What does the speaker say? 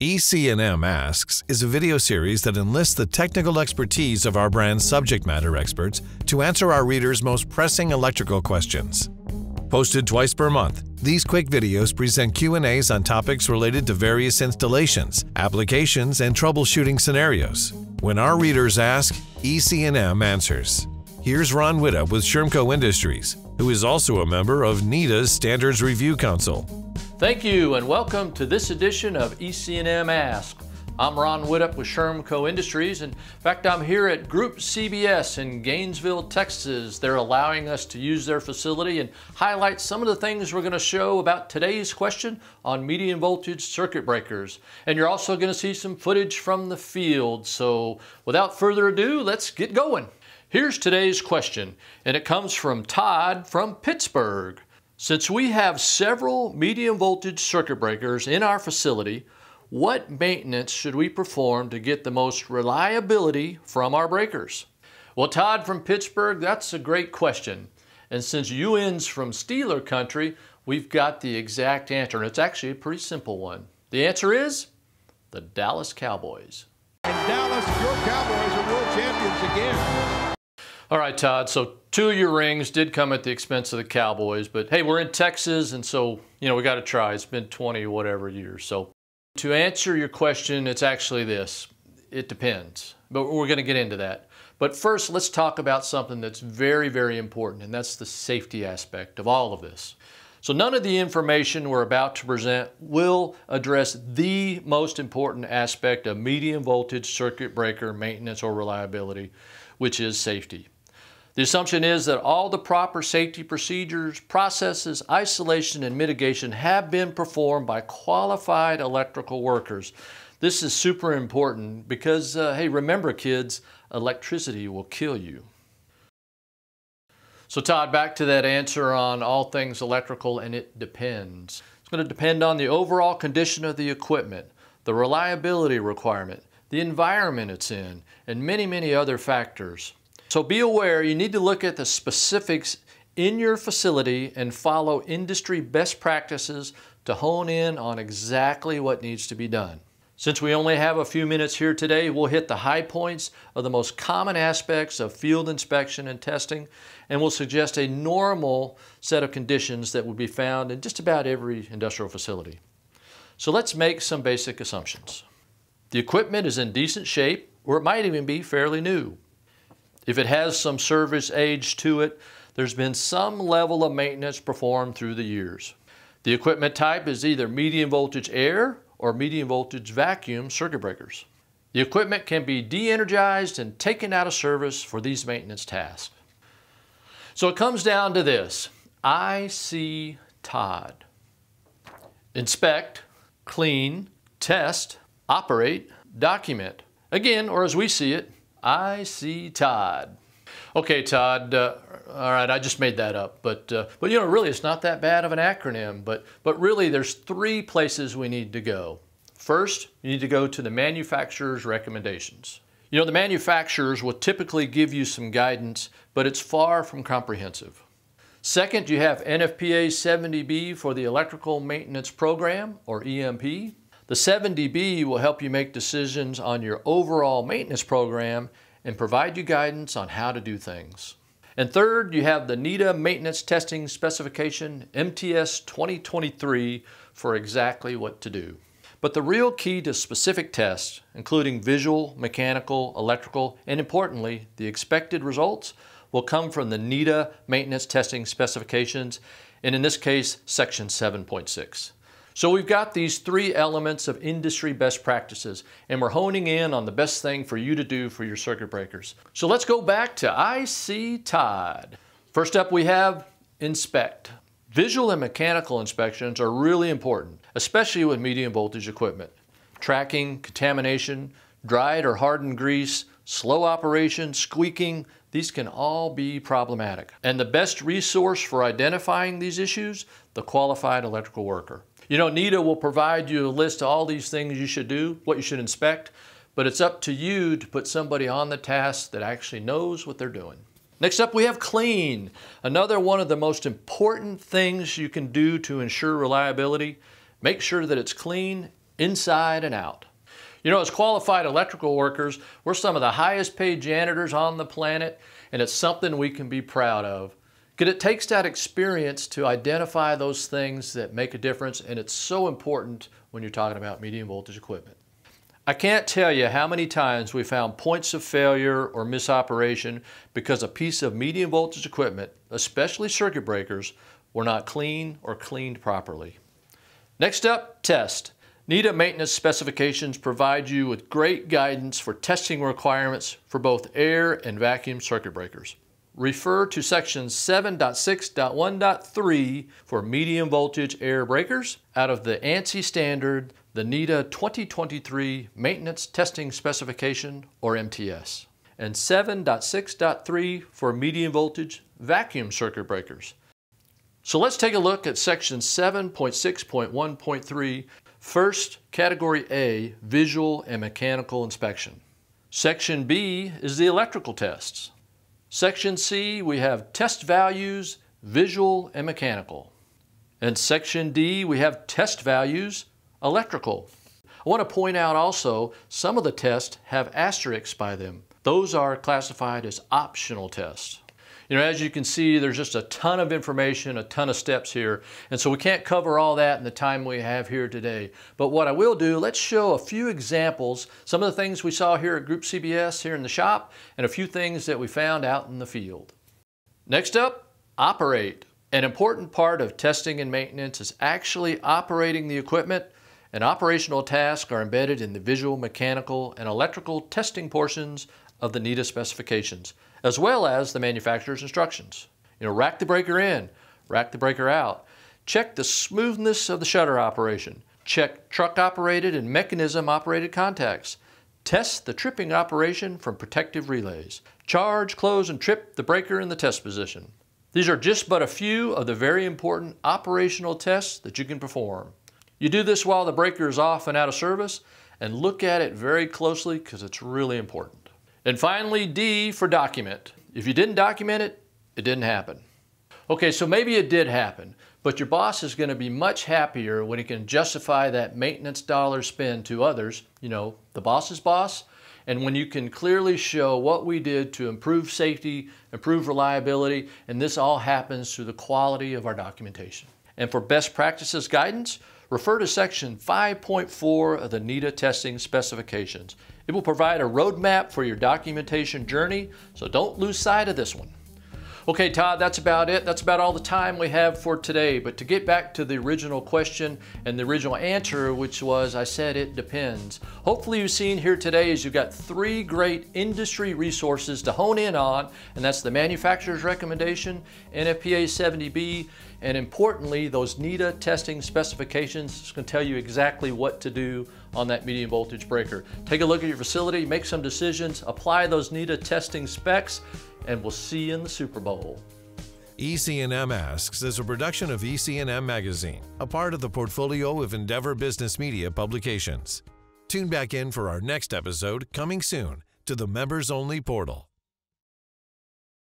EC&M Asks is a video series that enlists the technical expertise of our brand's subject matter experts to answer our readers' most pressing electrical questions. Posted twice per month, these quick videos present Q&As on topics related to various installations, applications, and troubleshooting scenarios. When our readers ask, EC&M answers. Here's Ron Widup with Shermco Industries, who is also a member of NETA's Standards Review Council. Thank you and welcome to this edition of EC&M Ask. I'm Ron Widup with Shermco Industries. And in fact, I'm here at Group CBS in Gainesville, Texas. They're allowing us to use their facility and highlight some of the things we're going to show about today's question on medium voltage circuit breakers. And you're also going to see some footage from the field. So without further ado, let's get going. Here's today's question, and it comes from Todd from Pittsburgh. Since we have several medium voltage circuit breakers in our facility, what maintenance should we perform to get the most reliability from our breakers? Well, Todd from Pittsburgh, that's a great question. And since UN's from Steeler country, we've got the exact answer, and it's actually a pretty simple one. The answer is the Dallas Cowboys. And Dallas, your Cowboys are world champions again. All right, Todd. So two of your rings did come at the expense of the Cowboys, but hey, we're in Texas, and so you know we got to try. It's been 20 whatever years. So to answer your question, it's actually this. It depends, but we're going to get into that. But first, let's talk about something that's very, very important, and that's the safety aspect of all of this. So none of the information we're about to present will address the most important aspect of medium voltage circuit breaker maintenance or reliability, which is safety. The assumption is that all the proper safety procedures, processes, isolation, and mitigation have been performed by qualified electrical workers. This is super important because, uh, hey, remember kids, electricity will kill you. So Todd, back to that answer on all things electrical, and it depends. It's going to depend on the overall condition of the equipment, the reliability requirement, the environment it's in, and many, many other factors. So be aware, you need to look at the specifics in your facility and follow industry best practices to hone in on exactly what needs to be done. Since we only have a few minutes here today, we'll hit the high points of the most common aspects of field inspection and testing, and we'll suggest a normal set of conditions that would be found in just about every industrial facility. So let's make some basic assumptions. The equipment is in decent shape, or it might even be fairly new. If it has some service age to it, there's been some level of maintenance performed through the years. The equipment type is either medium voltage air or medium voltage vacuum circuit breakers. The equipment can be de-energized and taken out of service for these maintenance tasks. So it comes down to this. I see Todd. Inspect, clean, test, operate, document. Again, or as we see it, I see Todd. Okay, Todd, uh, all right, I just made that up, but, uh, but you know, really it's not that bad of an acronym, but, but really there's three places we need to go. First, you need to go to the manufacturer's recommendations. You know, the manufacturers will typically give you some guidance, but it's far from comprehensive. Second, you have NFPA 70B for the Electrical Maintenance Program, or EMP. The 70B will help you make decisions on your overall maintenance program and provide you guidance on how to do things. And third, you have the NETA Maintenance Testing Specification MTS 2023 for exactly what to do. But the real key to specific tests, including visual, mechanical, electrical, and importantly, the expected results, will come from the NETA Maintenance Testing Specifications, and in this case, Section 7.6. So we've got these three elements of industry best practices, and we're honing in on the best thing for you to do for your circuit breakers. So let's go back to IC Todd. First up we have inspect. Visual and mechanical inspections are really important, especially with medium voltage equipment. Tracking, contamination, dried or hardened grease, slow operation, squeaking, these can all be problematic. And the best resource for identifying these issues, the qualified electrical worker. You know, NETA will provide you a list of all these things you should do, what you should inspect, but it's up to you to put somebody on the task that actually knows what they're doing. Next up, we have clean. Another one of the most important things you can do to ensure reliability. Make sure that it's clean inside and out. You know, as qualified electrical workers, we're some of the highest paid janitors on the planet, and it's something we can be proud of. Because it takes that experience to identify those things that make a difference, and it's so important when you're talking about medium voltage equipment. I can't tell you how many times we found points of failure or misoperation because a piece of medium voltage equipment, especially circuit breakers, were not clean or cleaned properly. Next up, test. NETA maintenance specifications provide you with great guidance for testing requirements for both air and vacuum circuit breakers. Refer to section 7.6.1.3 for medium voltage air breakers out of the ANSI standard the NETA 2023 Maintenance Testing Specification, or MTS, and 7.6.3 for medium voltage vacuum circuit breakers. So let's take a look at section 7.6.1.3, first category A, visual and mechanical inspection. Section B is the electrical tests. Section C, we have test values, visual and mechanical. And section D, we have test values, electrical. I want to point out also some of the tests have asterisks by them. Those are classified as optional tests. You know, as you can see, there's just a ton of information, a ton of steps here, and so we can't cover all that in the time we have here today. But what I will do, let's show a few examples, some of the things we saw here at Group CBS here in the shop, and a few things that we found out in the field. Next up, operate. An important part of testing and maintenance is actually operating the equipment and operational tasks are embedded in the visual, mechanical, and electrical testing portions of the NETA specifications, as well as the manufacturer's instructions. You know, rack the breaker in, rack the breaker out. Check the smoothness of the shutter operation. Check truck operated and mechanism operated contacts. Test the tripping operation from protective relays. Charge, close, and trip the breaker in the test position. These are just but a few of the very important operational tests that you can perform. You do this while the breaker is off and out of service and look at it very closely because it's really important. And finally, D for document. If you didn't document it, it didn't happen. Okay, so maybe it did happen, but your boss is going to be much happier when he can justify that maintenance dollar spend to others, you know, the boss's boss, and when you can clearly show what we did to improve safety, improve reliability, and this all happens through the quality of our documentation. And for best practices guidance, refer to section 5.4 of the NETA testing specifications. It will provide a roadmap for your documentation journey, so don't lose sight of this one. Okay, Todd, that's about it. That's about all the time we have for today. But to get back to the original question and the original answer, which was I said it depends. Hopefully, you've seen here today is you've got three great industry resources to hone in on, and that's the manufacturer's recommendation, NFPA 70B, and importantly, those NETA testing specifications is to tell you exactly what to do on that medium voltage breaker. Take a look at your facility, make some decisions, apply those NETA testing specs, and we'll see you in the Super Bowl. EC&M Asks is a production of EC&M Magazine, a part of the portfolio of Endeavor Business Media publications. Tune back in for our next episode coming soon to the members only portal.